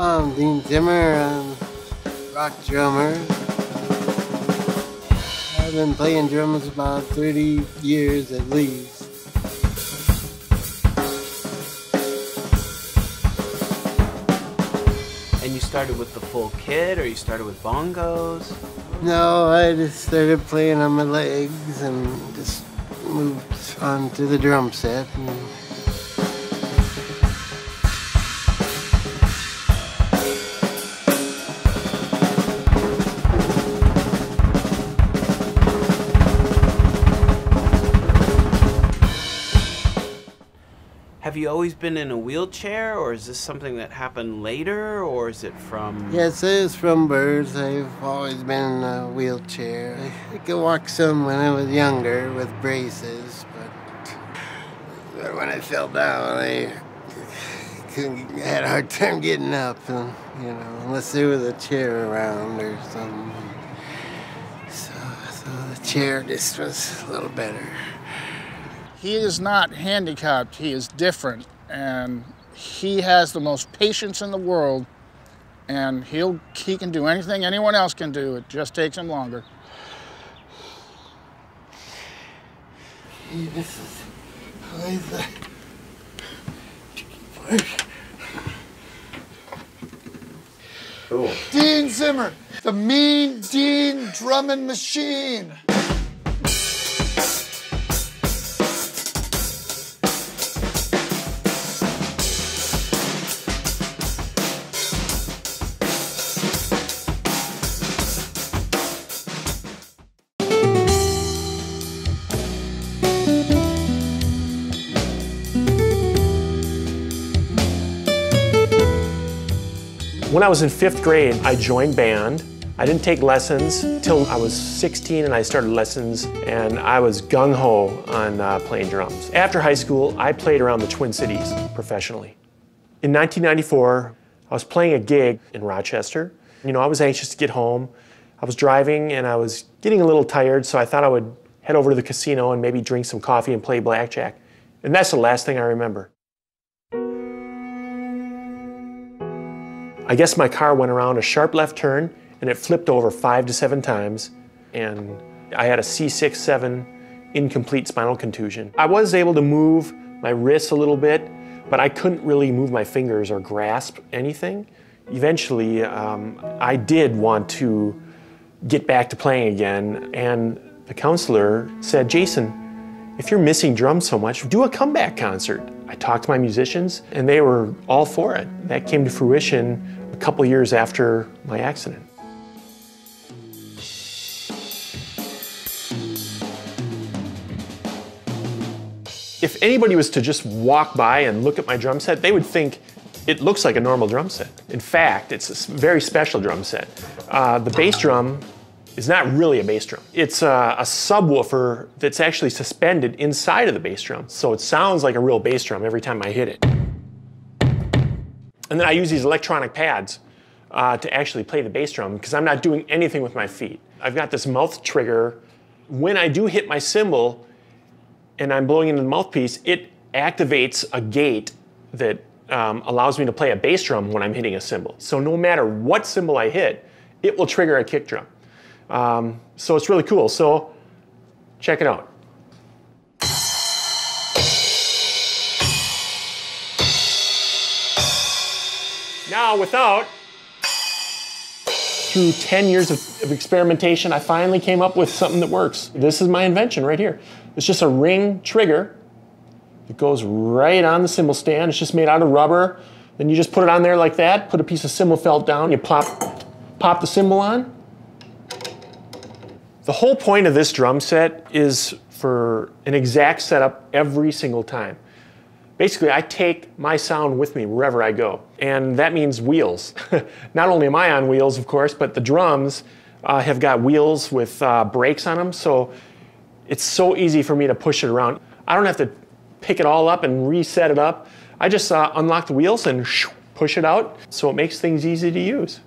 Zimmer, um, rock drummer. I've been playing drums about 30 years at least. And you started with the full kit, or you started with bongos? No, I just started playing on my legs and just moved on to the drum set. Always been in a wheelchair, or is this something that happened later, or is it from? Yes, it was from birth. I've always been in a wheelchair. I, I could walk some when I was younger with braces, but, when I fell down, I couldn't, had a hard time getting up, and, you know, unless there was a chair around or something. So, so the chair just was a little better. He is not handicapped, he is different. And he has the most patience in the world. And he'll, he can do anything anyone else can do, it just takes him longer. This is always Cool. Dean Zimmer, the mean Dean drumming machine. When I was in fifth grade, I joined band. I didn't take lessons till I was 16 and I started lessons and I was gung-ho on uh, playing drums. After high school, I played around the Twin Cities professionally. In 1994, I was playing a gig in Rochester. You know, I was anxious to get home. I was driving and I was getting a little tired, so I thought I would head over to the casino and maybe drink some coffee and play blackjack. And that's the last thing I remember. I guess my car went around a sharp left turn and it flipped over five to seven times and I had a C6-7 incomplete spinal contusion. I was able to move my wrists a little bit, but I couldn't really move my fingers or grasp anything. Eventually, um, I did want to get back to playing again and the counselor said, Jason, if you're missing drums so much, do a comeback concert. I talked to my musicians and they were all for it. That came to fruition a couple years after my accident. If anybody was to just walk by and look at my drum set, they would think it looks like a normal drum set. In fact, it's a very special drum set. Uh, the bass drum is not really a bass drum. It's a, a, subwoofer that's actually suspended inside of the bass drum. So it sounds like a real bass drum every time I hit it. And then I use these electronic pads uh, to actually play the bass drum because I'm not doing anything with my feet. I've got this mouth trigger. When I do hit my cymbal and I'm blowing into the mouthpiece, it activates a gate that um, allows me to play a bass drum when I'm hitting a cymbal. So no matter what cymbal I hit, it will trigger a kick drum. Um, so it's really cool. So check it out. Now without, through 10 years of, of, experimentation, I finally came up with something that works. This is my invention right here. It's just a ring trigger. It goes right on the cymbal stand. It's just made out of rubber. Then you just put it on there like that, put a piece of cymbal felt down, you pop, pop the cymbal on, the whole point of this drum set is for an exact setup every single time. Basically, I take my sound with me wherever I go, and that means wheels. Not only am I on wheels, of course, but the drums uh, have got wheels with uh, brakes on them, so it's so easy for me to push it around. I don't have to pick it all up and reset it up. I just uh, unlock the wheels and push it out, so it makes things easy to use.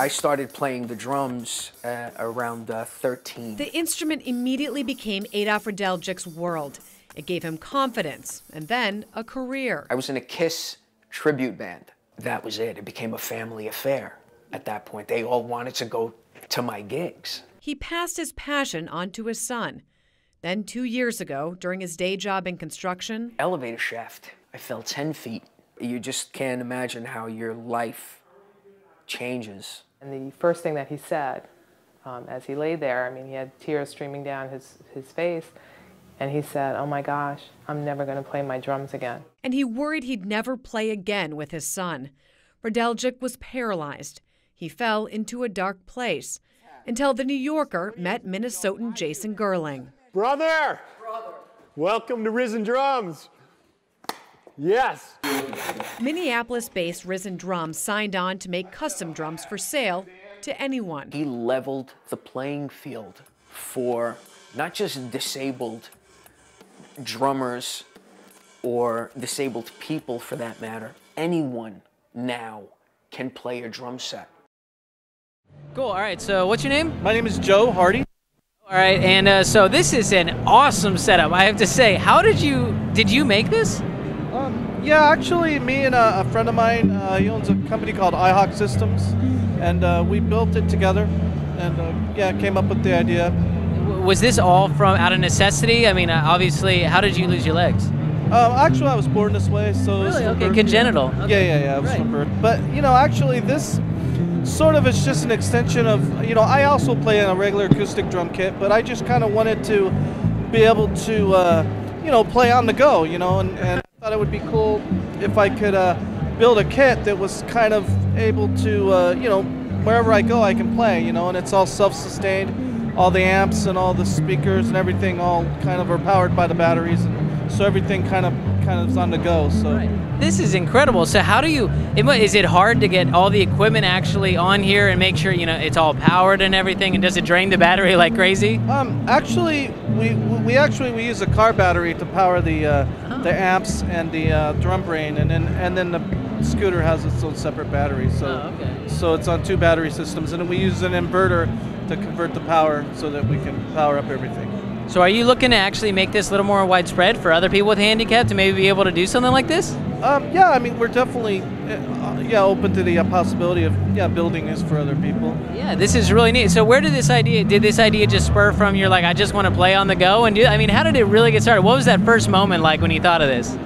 I started playing the drums uh, around uh, 13. The instrument immediately became Adolf Radeljic's world. It gave him confidence and then a career. I was in a Kiss tribute band. That was it. It became a family affair at that point. They all wanted to go to my gigs. He passed his passion on to his son. Then, two years ago, during his day job in construction, Elevator shaft. I fell 10 feet. You just can't imagine how your life changes. And the first thing that he said um, as he lay there, I mean, he had tears streaming down his, his face, and he said, Oh my gosh, I'm never going to play my drums again. and he worried he'd never play again with his son. Radeljic was paralyzed. He fell into a dark place until the New Yorker met Minnesotan Jason Gerling. Brother! Welcome to Risen Drums. Yes. Minneapolis based Risen Drums signed on to make custom drums for sale to anyone. He leveled the playing field for not just disabled drummers or disabled people for that matter. Anyone now can play a drum set. Cool. All right. So, what's your name? My name is Joe Hardy. All right. And uh, so this is an awesome setup. I have to say. How did you did you make this? Yeah, actually, me and a, a friend of mine, uh, he owns a company called iHawk Systems, and uh, we built it together. And uh, yeah, came up with the idea. Was this all from out of necessity? I mean, uh, obviously, how did you lose your legs? Um, actually, I was born this way, so Really? Okay, birth. congenital. Yeah, Okay. yeah, yeah. It was Right. from birth. But you know, actually, this sort of is just an extension of you know. I also play in a regular acoustic drum kit, but I just kind of wanted to be able to uh, you know play on the go, you know, and, and thought it would be cool if I could uh, build a kit that was kind of able to uh, you know wherever I go I can play, you know, and it's all self-sustained. All the amps and all the speakers and everything all kind of are powered by the batteries, and so everything kind of kind of is on the go. So. This is incredible. So how do you? Is it hard to get all the equipment actually on here and make sure you know it's all powered and everything? And does it drain the battery like crazy? Um, actually, we we actually we use a car battery to power the uh, the amps and the uh, drum brain, and then and then the scooter has its own separate battery. So Oh, okay. so it's on two battery systems, and then we use an inverter to convert the power so that we can power up everything. So are you looking to actually make this a little more widespread for other people with handicap to maybe be able to do something like this? Um, yeah, I mean we're definitely uh, yeah open to the uh, possibility of yeah building this for other people. Yeah, this is really neat. So where did this idea? Did this idea just spur from you're like I just want to play on the go and do? I mean, how did it really get started? What was that first moment like when you thought of this?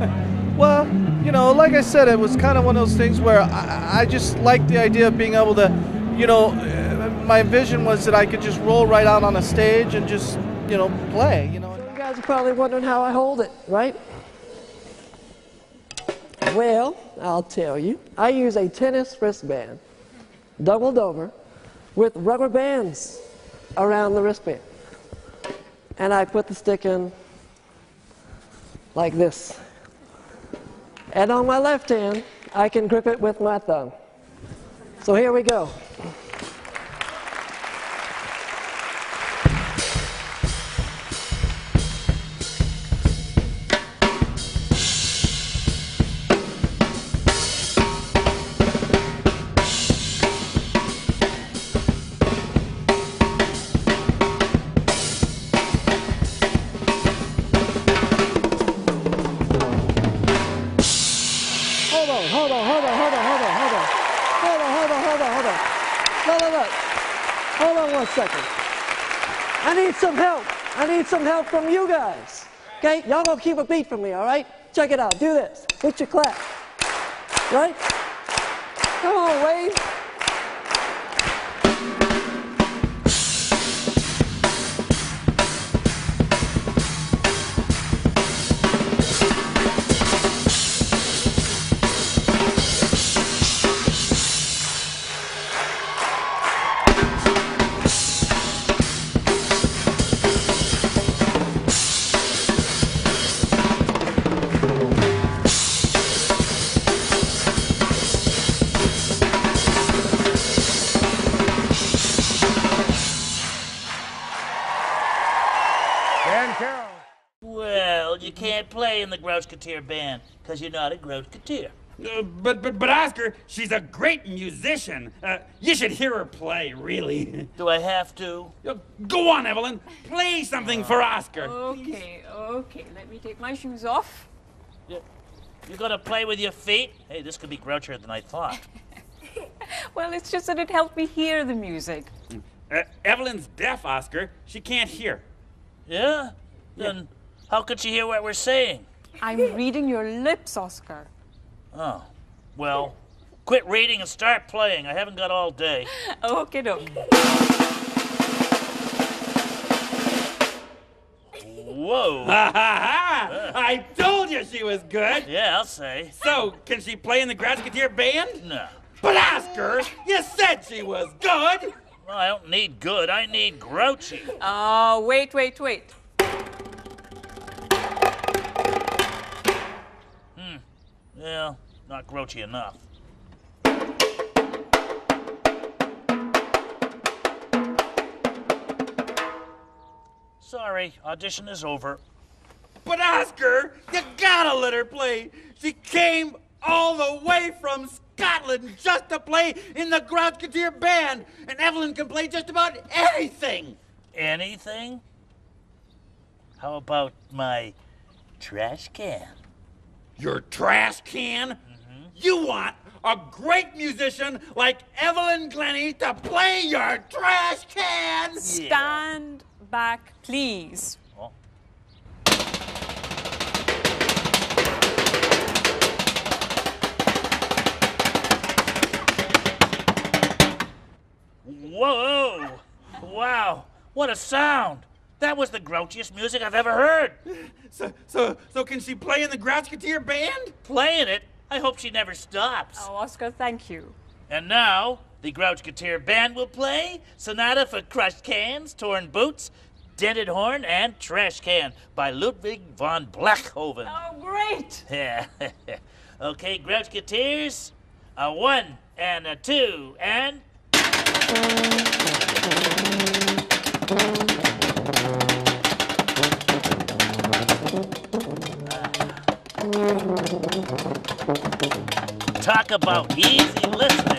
Well, you know, like I said, it was kind of one of those things where I, I just liked the idea of being able to, you know, uh, my vision was that I could just roll right out on a stage and just, you know, play, you know. You guys are probably wondering how I hold it, right? Well, I'll tell you. I use a tennis wristband, doubled over, with rubber bands around the wristband. And I put the stick in like this. And on my left hand, I can grip it with my thumb. So here we go. On. Look, look, look. Hold on one second. I need some help. I need some help from you guys. Okay? Y'all gonna keep a beat for me, all right? Check it out. Do this. Put your clap. Right? Come on, Wade. Dan Caro. Well, you can't play in the Grouchketeer band because you're not a Grouchketeer. Uh, but, but, but Oscar, she's a great musician. Uh, you should hear her play, really. Do I have to? Uh, Go on, Evelyn. Play something for Oscar. Okay, okay. Let me take my shoes off. You're gonna play with your feet? Hey, this could be grouchier than I thought. Well, it's just that it helped me hear the music. Uh, Evelyn's deaf, Oscar. She can't hear. Yeah? Then how could she hear what we're saying? I'm reading your lips, Oscar. Oh, well, quit reading and start playing. I haven't got all day. Okay, doke. Whoa. Ha ha ha! I told you she was good. Yeah, I'll say. So, can she play in the Grouchketeer band? No. But Oscar, you said she was good. Well, I don't need good. I need grouchy. Oh, wait, wait, wait. Yeah, not grouchy enough. Sorry, audition is over. But Oscar, you gotta let her play. She came all the way from Scotland just to play in the Grouchketeer band, and Evelyn can play just about anything. Anything? How about my trash can? Your trash can? Mm-hmm. You want a great musician like Evelyn Glennie to play your trash can? Stand back, please. Oh. Whoa! Wow, what a sound! That was the grouchiest music I've ever heard. So, so, so can she play in the Grouchketeer band? Playing it? I hope she never stops. Oh, Oscar, thank you. And now, the Grouchketeer band will play Sonata for Crushed Cans, Torn Boots, Dented Horn, and Trash Can by Ludwig von Blachhoven. Oh, great! Yeah. okay, Grouchketeers, a one and a two and. Talk about easy listening.